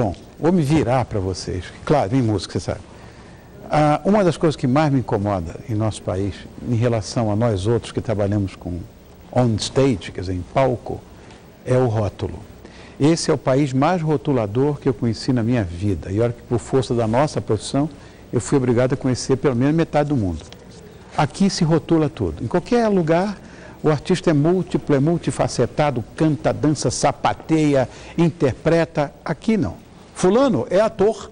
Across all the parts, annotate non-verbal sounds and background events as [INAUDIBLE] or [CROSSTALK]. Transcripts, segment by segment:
Bom, vou me virar para vocês. Claro, em música, você sabe. Ah, uma das coisas que mais me incomoda em nosso país, em relação a nós outros que trabalhamos com on stage, quer dizer, em palco, é o rótulo. Esse é o país mais rotulador que eu conheci na minha vida. E olha que por força da nossa profissão, eu fui obrigado a conhecer pelo menos metade do mundo. Aqui se rotula tudo. Em qualquer lugar, o artista é múltiplo, é multifacetado, canta, dança, sapateia, interpreta. Aqui não. Fulano é ator.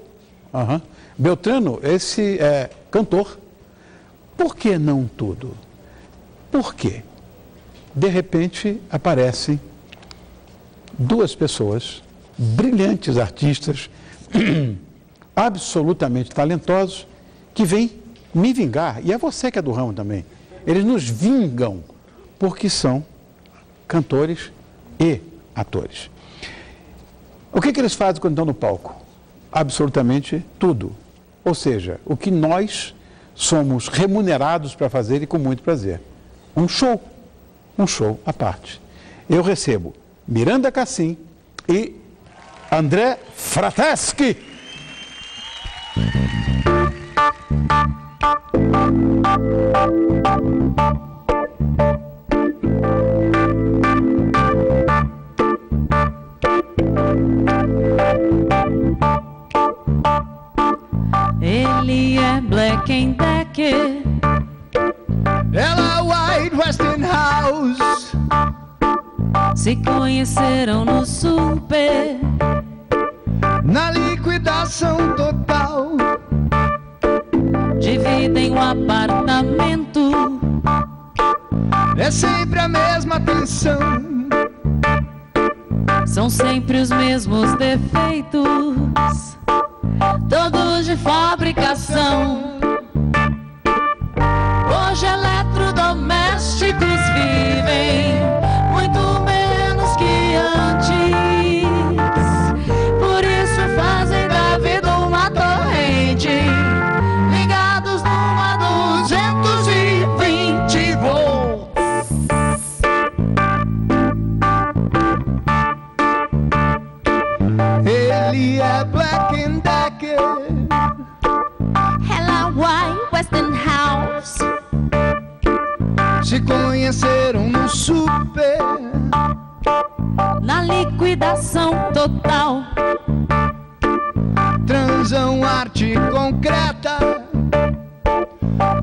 Uhum. Beltrano, esse é cantor. Por que não tudo? Por quê? De repente aparecem duas pessoas, brilhantes artistas, [CLEARS THROAT] absolutamente talentosos, que vêm me vingar. E é você que é do ramo também. Eles nos vingam porque são cantores e atores. O que, que eles fazem quando estão no palco? Absolutamente tudo. Ou seja, o que nós somos remunerados para fazer e com muito prazer. Um show. Um show à parte. Eu recebo Miranda Cassim e André Frateschi. Ele é Black and Decker. Ela é White Westinghouse. Se conheceram no super. Na liquidação total. Dividem um apartamento. É sempre a mesma tensão. São sempre os mesmos defeitos. Todos de fabricação. Hoje eletrodomésticos vivem liquidação total. Transam arte concreta.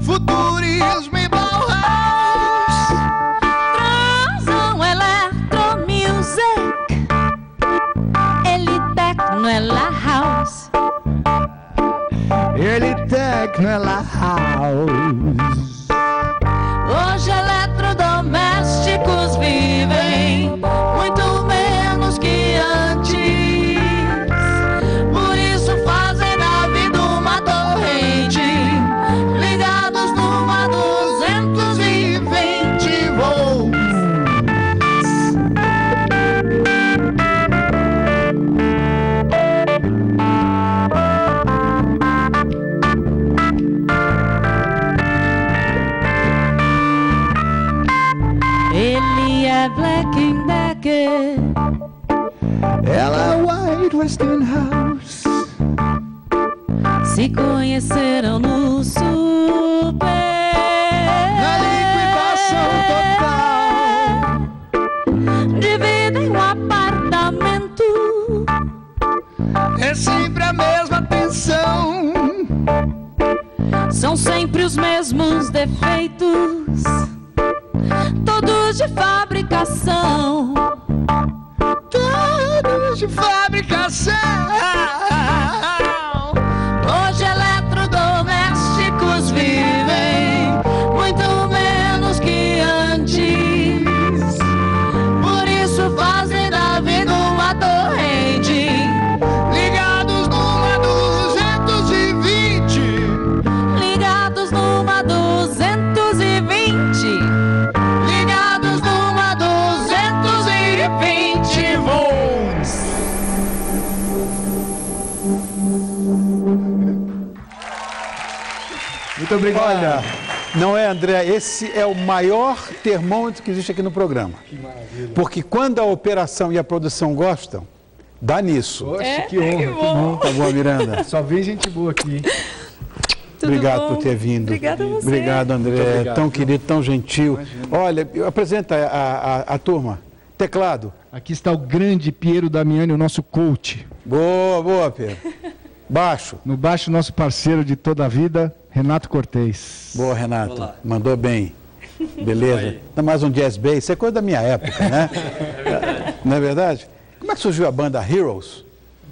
Futurismo e Bauhaus. Transam Electromusic. Ele Tecno ela House. Ele Tecno ela House. Westinghouse. Se conheceram no super. Na liquidação total. Dividem um apartamento. É sempre a mesma tensão. São sempre os mesmos defeitos. Muito obrigado. Olha, não é, André, esse é o maior termômetro que existe aqui no programa. Porque quando a operação e a produção gostam, Dá nisso. Oxe, É? que honra, Que que bom. Tá bom, Miranda? [LAUGHS] Só vem gente boa aqui. Tudo Obrigado bom? por ter vindo. Obrigada a você. Obrigado, André. Obrigado, tão viu? querido, tão gentil. Olha, eu- apresenta a, a- a turma. Teclado. Aqui está o grande Piero Damiani, o nosso coach. Boa, boa, Pedro. Baixo. No baixo, nosso parceiro de toda a vida, Renato Cortez. Boa, Renato. Mandou bem. Beleza. Dá mais um jazz bass. Isso é coisa da minha época, né? [LAUGHS] Não é verdade? Como é que surgiu a banda Heroes?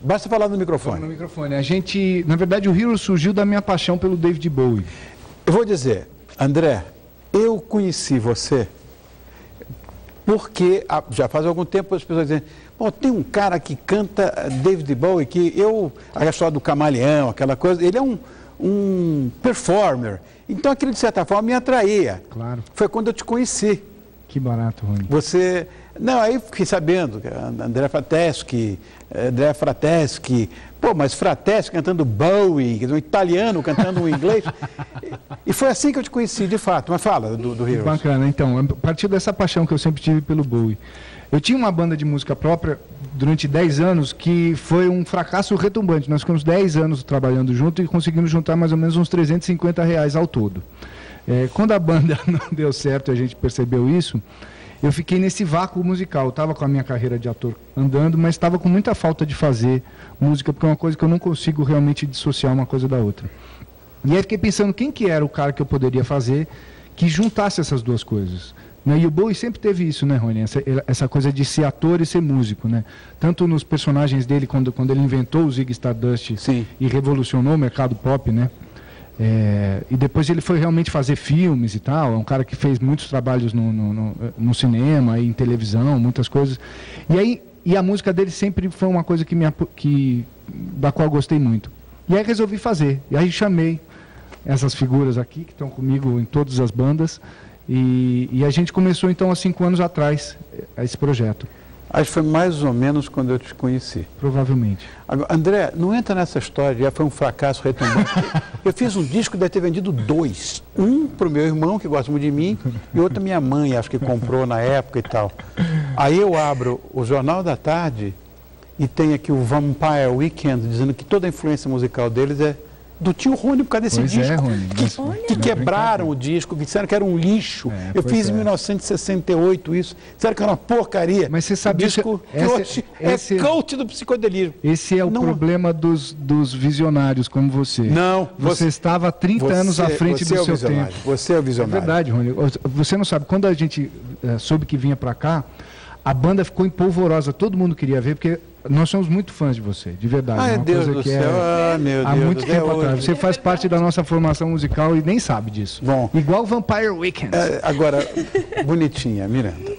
Basta falar no No microfone. microfone. A gente, na verdade, o Hero surgiu da minha paixão pelo David Bowie. Eu vou dizer, André, eu conheci você porque já faz algum tempo as pessoas dizem, pô, tem um cara que canta David Bowie que eu, a história do camaleão, aquela coisa, ele é um, um performer. Então aquilo de certa forma me atraía. Claro. Foi quando eu te conheci. Que barato, Rony. Você. Não, aí fiquei sabendo, André Frateschi, eh, André Frateschi, pô, mas Frateschi cantando Bowie, um italiano cantando um inglês. e foi assim que eu te conheci, de fato. Mas fala do, do Heroes. Bacana, então, a partir dessa paixão que eu sempre tive pelo Bowie. Eu tinha uma banda de música própria durante 10 anos que foi um fracasso retumbante. Nós ficamos 10 anos trabalhando junto e conseguimos juntar mais ou menos uns 350 reais ao todo. É, quando a banda [LAUGHS] não deu certo e a gente percebeu isso, eu fiquei nesse vácuo musical. Eu estava com a minha carreira de ator andando, mas estava com muita falta de fazer música, porque é uma coisa que eu não consigo realmente dissociar uma coisa da outra. E aí fiquei pensando quem que era o cara que eu poderia fazer que juntasse essas duas coisas. Né? E o Bowie sempre teve isso, né, Rony? Essa, essa coisa de ser ator e ser músico, né? Tanto nos personagens dele, quando, quando ele inventou o Zig Stardust Sim. e revolucionou o mercado pop, né? É, e depois ele foi realmente fazer filmes e tal. É um cara que fez muitos trabalhos no, no, no, no cinema e em televisão, muitas coisas. E aí e a música dele sempre foi uma coisa que me, que, da qual eu gostei muito. E aí resolvi fazer. E aí chamei essas figuras aqui que estão comigo em todas as bandas. E, e a gente começou então há cinco anos atrás eh, esse projeto, Acho que foi mais ou menos quando eu te conheci. provavelmente. Agora, André, não entra nessa história, já foi um fracasso retumbante. [LAUGHS] Eu fiz um disco, deve ter vendido dois. Um para o meu irmão, que gosta muito de mim, e outro minha mãe, acho que comprou na época e tal. Aí eu abro o Jornal da Tarde e tem aqui o Vampire Weekend, dizendo que toda a influência musical deles é do tio Rony por causa desse Pois é, disco. Rony, que, que é quebraram o disco, que disseram que era um lixo. É, eu fiz em é. 1968 isso, disseram que era uma porcaria. Mas você sabia o disco que esse- hoje esse- é coach do psicodelismo. Esse é o Não- problema dos, dos visionários como você. Não, Você, você- estava há 30 anos à frente você do é seu tempo. Você é o É visionário. verdade, Rony. Você não sabe, quando a gente eh, soube que vinha para cá, a banda ficou empolvorosa, todo mundo queria ver, porque nós somos muito fãs de você, de verdade. Ai, É uma Deus coisa do que céu. é Ah, meu há Deus. muito até tempo hoje. atrás. Você faz parte da nossa formação musical e nem sabe disso. Bom. Igual Vampire Weekend. É, agora, bonitinha, Miranda.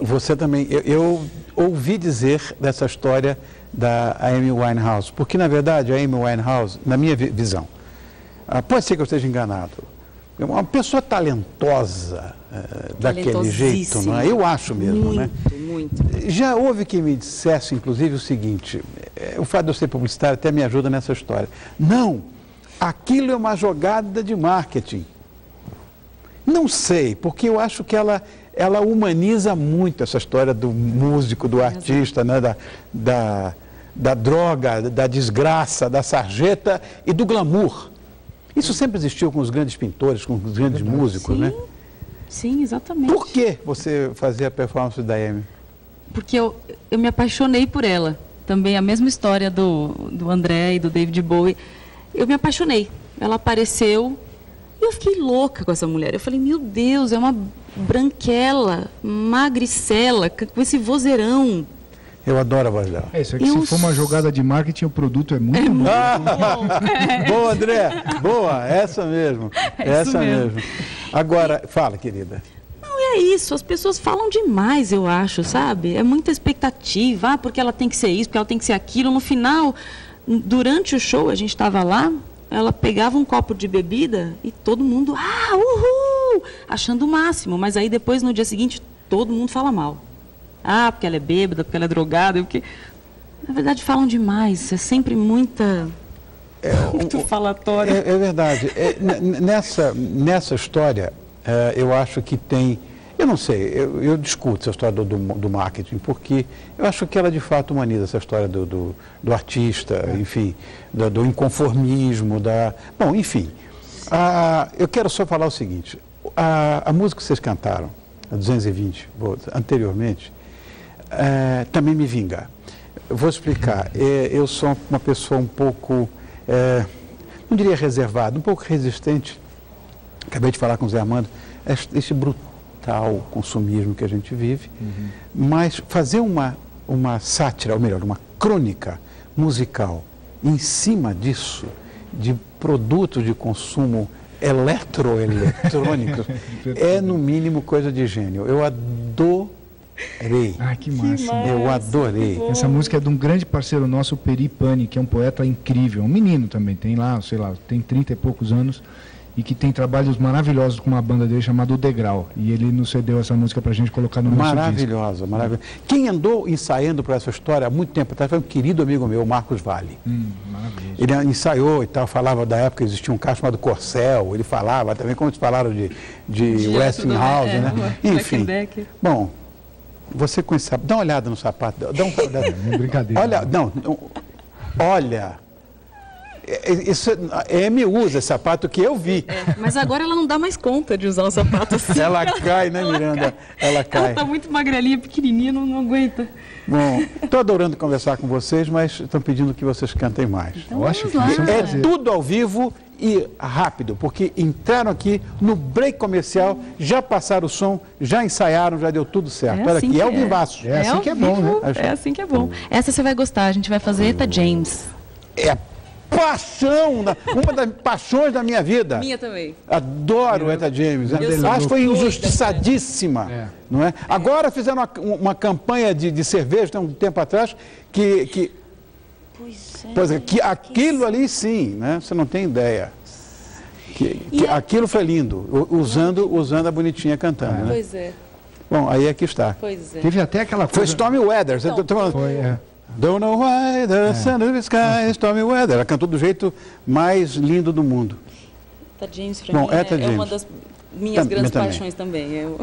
Você também. Eu, eu ouvi dizer dessa história da Amy Winehouse, porque na verdade a Amy Winehouse, na minha vi- visão, ah, pode ser que eu esteja enganado, é uma pessoa talentosa eh, daquele jeito, não é? Eu acho mesmo, muito, né? Muito, Já houve quem me dissesse, inclusive, o seguinte: eh, o fato de eu ser publicitário até me ajuda nessa história. Não, aquilo é uma jogada de marketing. Não sei, porque eu acho que ela, ela humaniza muito essa história do músico, do artista, né? da, da, da droga, da desgraça, da sarjeta e do glamour. Isso sempre existiu com os grandes pintores, com os grandes músicos, Sim, né? sim, exatamente. Por que você fazia a performance da Amy? Porque eu, eu me apaixonei por ela. Também a mesma história do, do André e do David Bowie. Eu me apaixonei. Ela apareceu e eu fiquei louca com essa mulher. Eu falei, meu Deus, é uma branquela, magricela, com esse vozeirão. Eu adoro a voz dela. É isso, é que eu se for uma jogada de marketing, o produto é muito [LAUGHS] bom. Boa, André. Boa, essa mesmo. É essa mesmo. mesmo. Agora, fala, querida. É isso, as pessoas falam demais, eu acho, sabe? É muita expectativa, ah, porque ela tem que ser isso, porque ela tem que ser aquilo. No final, durante o show, a gente estava lá, ela pegava um copo de bebida e todo mundo, ah, uhul, achando o máximo. Mas aí depois, no dia seguinte, todo mundo fala mal. Ah, porque ela é bêbada, porque ela é drogada, porque... Na verdade, falam demais, é sempre muita... [LAUGHS] muito falatório. É, é verdade. É, nessa, nessa história, eh, eu acho que tem. Eu não sei, eu, eu discuto essa história do, do, do marketing, porque eu acho que ela de fato humaniza essa história do, do, do artista, enfim, do, inconformismo, da. Bom, enfim. Ah, eu quero só falar o seguinte: a, a música que vocês cantaram, a 220 volts, anteriormente, eh, também me vinga. Eu vou explicar. Eh, eu sou uma pessoa um pouco, eh, não diria reservada, um pouco resistente. Acabei de falar com o Zé Armando, este, este brutal consumismo que a gente vive, mas fazer uma, uma sátira, ou melhor, uma crônica musical em cima disso, de produtos de consumo eletroeletrônicos, [LAUGHS] é no mínimo coisa de gênio. Eu adorei. Ah, que massa. massa. Eu adorei. Essa música é de um grande parceiro nosso, o Peri Pani, que é um poeta incrível, um menino também, tem lá, sei lá, tem 30 e poucos anos, e que tem trabalhos maravilhosos com uma banda dele chamada O Degrau. E ele nos cedeu essa música pra gente colocar no nosso disco. Maravilhosa, maravilhosa. Quem andou ensaiando para essa história há muito tempo atrás foi um querido amigo meu, Marcos Vale. Hum, maravilhoso. Ele ensaiou e tal, falava da época que existia um carro chamado Corcel, ele falava também, como eles falaram de, de Westinghouse, é, né? o Enfim. Bom, você com esse sapato, dá uma olhada no sapato, dá um, dá- [LAUGHS] Brincadeira. olha, não, olha, é- é- isso, é me usa esse sapato que eu vi. É, mas agora ela não dá mais conta de usar o sapato assim. Ela cai, né, Miranda? Ela Ela cai. tá muito magrelinha, pequenininha, não, não aguenta. Bom, estou adorando conversar com vocês, mas estão pedindo que vocês cantem mais. Então Eu acho lá. que isso é um É tudo ao vivo e rápido, porque entraram aqui no break comercial, já passaram o som, já ensaiaram, já deu tudo certo. Olha assim aqui, é o vivaço. É assim que é bom, vivo, né? É assim que é bom. Essa você vai gostar, a gente vai fazer Eta James. É a paixão, da- uma das paixões da minha vida. Minha também. Adoro Eta James. né? Acho que foi injustiçadíssima. É. Não é? Agora fizeram uma, uma campanha de, de cerveja, tem um tempo atrás, que, que, Pois pois é, que aquilo ali sim, né? você não tem ideia. Que, que aquilo foi lindo, usando, usando a bonitinha cantando. Né? Pois é, Bom, aí é que está. pois é. Teve até aquela Foi coisa... Stormy Weather. Tá falando, Foi, é. Don't know why the sun of the sky, Stormy Weather. Ela cantou do jeito mais lindo do mundo. Eta James pra Bom, mim é, é uma das minhas Tam- grandes também. paixões também. Eu...